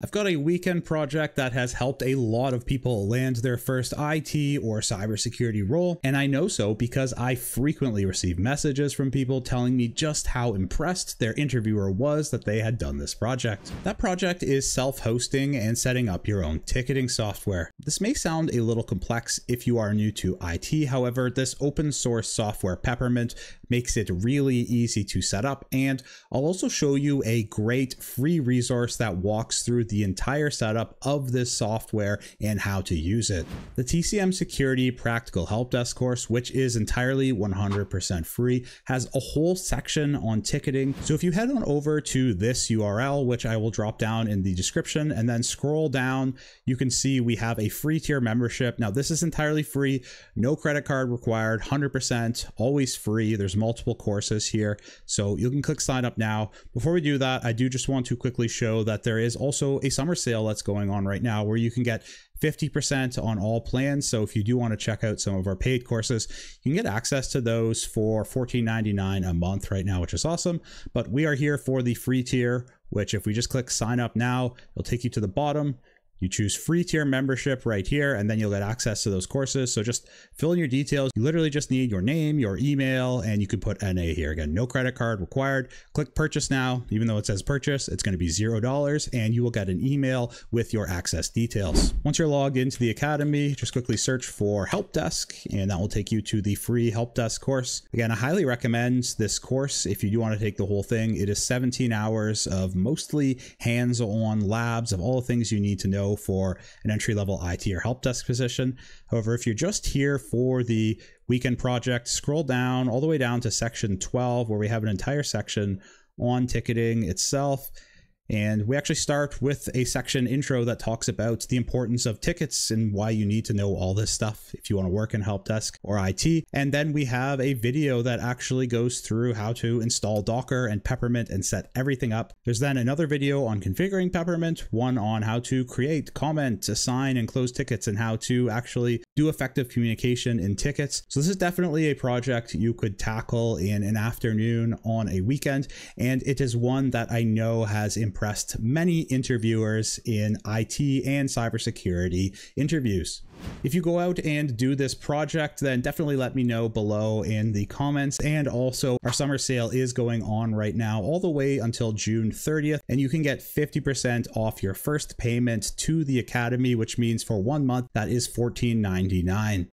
I've got a weekend project that has helped a lot of people land their first IT or cybersecurity role, and I know so because I frequently receive messages from people telling me just how impressed their interviewer was that they had done this project. That project is self-hosting and setting up your own ticketing software. This may sound a little complex if you are new to IT, however, this open source software Peppermint makes it really easy to set up, and I'll also show you a great free resource that walks through the entire setup of this software and how to use it. The TCM Security Practical Help Desk course, which is entirely 100% free, has a whole section on ticketing. So if you head on over to this URL, which I will drop down in the description, and then scroll down, you can see we have a free tier membership. Now this is entirely free, no credit card required, 100%, always free. There's multiple courses here, so you can click sign up now. Before we do that, I do just want to quickly show that there is also a summer sale that's going on right now where you can get 50% on all plans. So if you do want to check out some of our paid courses, you can get access to those for $14.99 a month right now, which is awesome. But we are here for the free tier, which if we just click sign up now, it'll take you to the bottom. You choose free tier membership right here, and then you'll get access to those courses. So just fill in your details. You literally just need your name, your email, and you can put NA here. Again, no credit card required. Click purchase now. Even though it says purchase, it's going to be $0 and you will get an email with your access details. Once you're logged into the Academy, just quickly search for Help Desk, and that will take you to the free Help Desk course. Again, I highly recommend this course if you do want to take the whole thing. It is 17 hours of mostly hands-on labs of all the things you need to know for an entry level IT or help desk position. However, if you're just here for the weekend project, scroll down all the way down to section 12, where we have an entire section on ticketing itself. And we actually start with a section intro that talks about the importance of tickets and why you need to know all this stuff if you want to work in help desk or IT. And then we have a video that actually goes through how to install Docker and Peppermint and set everything up. There's then another video on configuring Peppermint, one on how to create, comment, assign, and close tickets and how to actually do effective communication in tickets. So this is definitely a project you could tackle in an afternoon on a weekend. And it is one that I know has improved impressed many interviewers in IT and cybersecurity interviews. If you go out and do this project, then definitely let me know below in the comments. And also, our summer sale is going on right now, all the way until June 30th, and you can get 50% off your first payment to the Academy, which means for one month, that is $14.99.